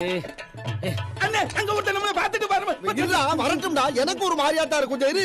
அண்ணே அங்க ஒருத்தன் நம்மள பாத்துட்டு பாருங்க இல்ல வரட்டும்டா. எனக்கு ஒரு மாதிரியாட்டா இருக்கும் கொஞ்சம் இரு